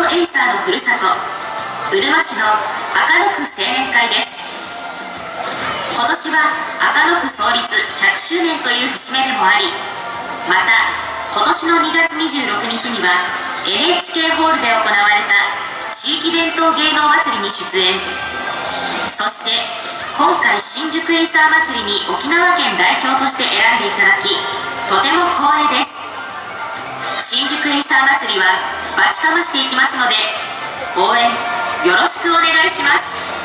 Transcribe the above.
道エイサーのふるさとうるま市の赤野区青年会です。今年は赤野区創立100周年という節目でもありまた今年の2月26日には NHK ホールで行われた地域伝統芸能祭りに出演。そして今回新宿エイサー祭りに沖縄県代表として選んでいただきとても光栄です。新宿エイサー祭りは待ちかましていきますので応援よろしくお願いします。